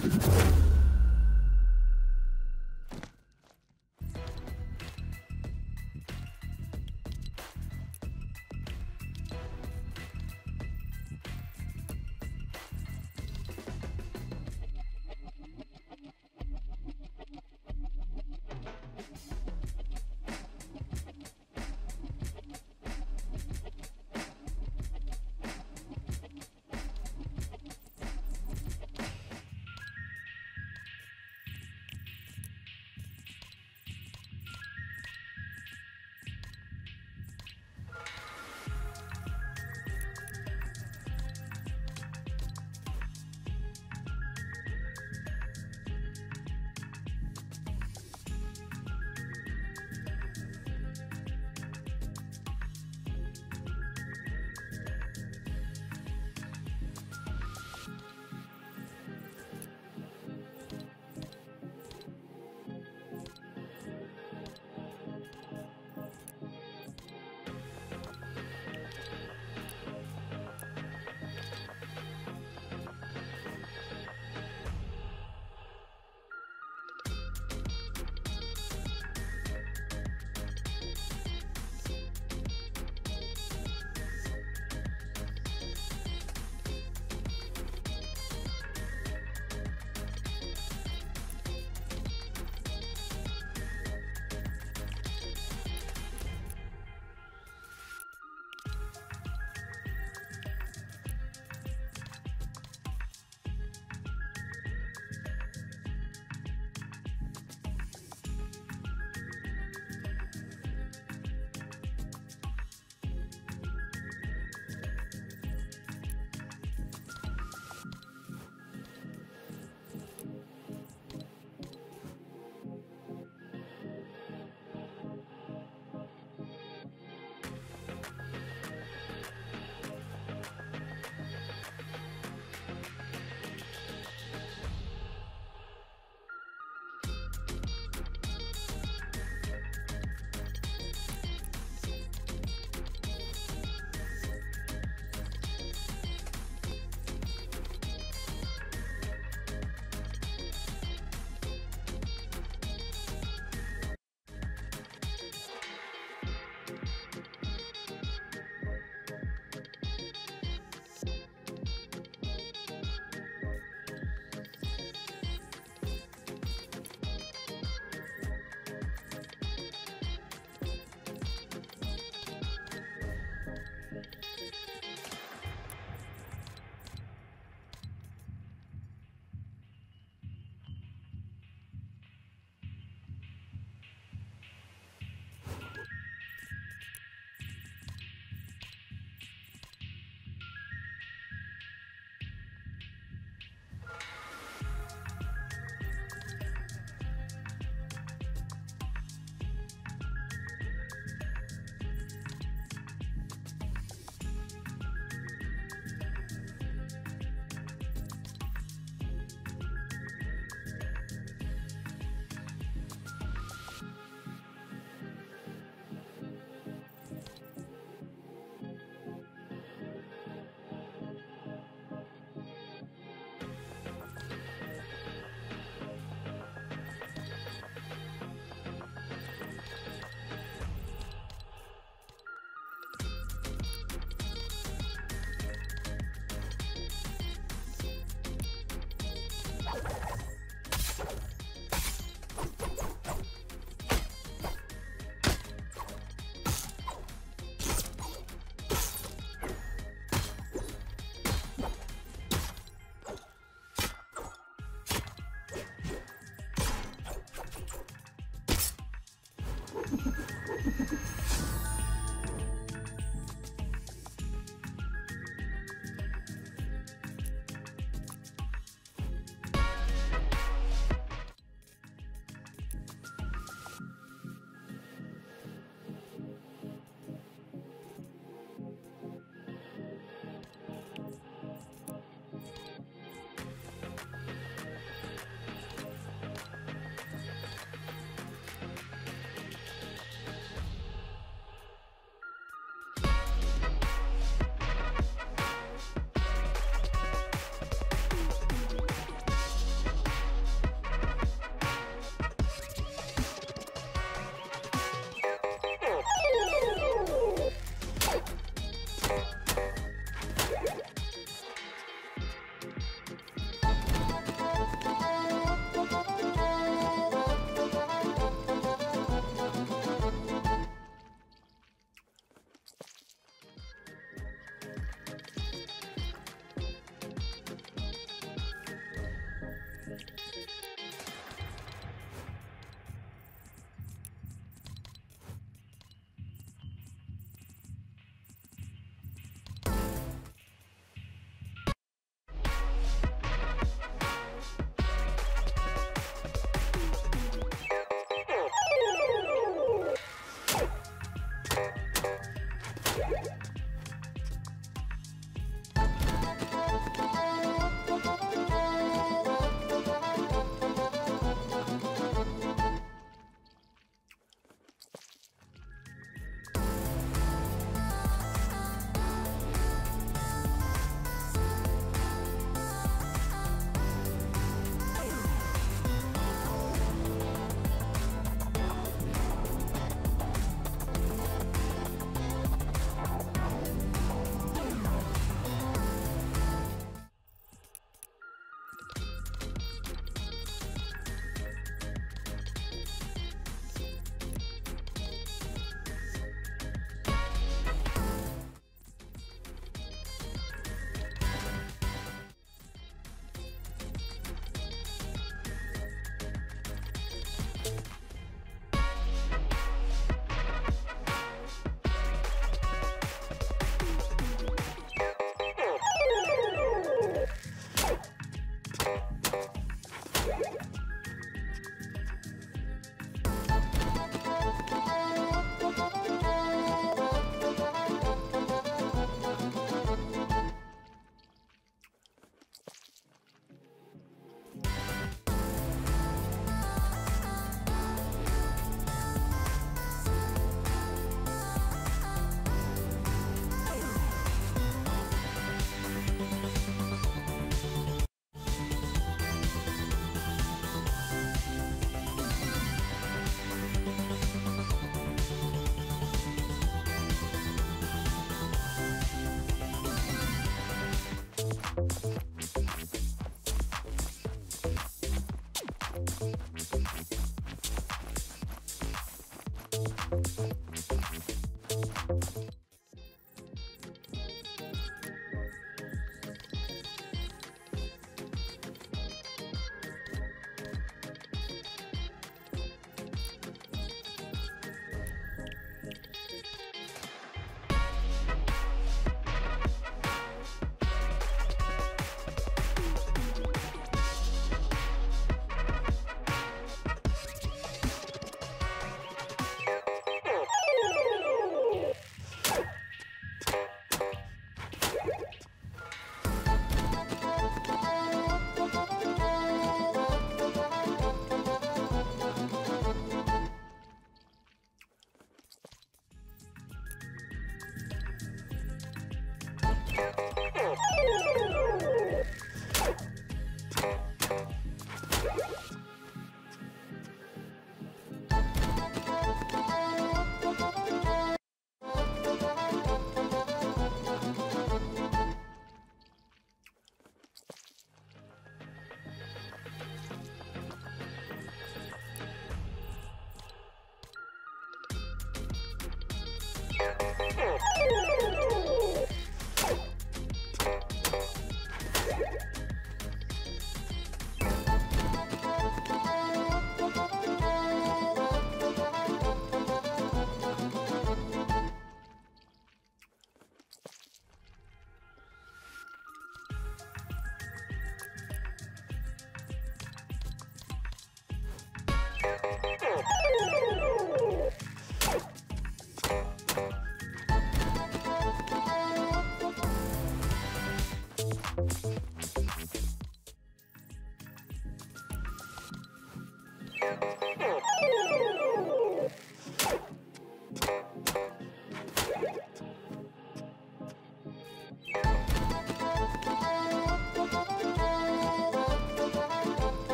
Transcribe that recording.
you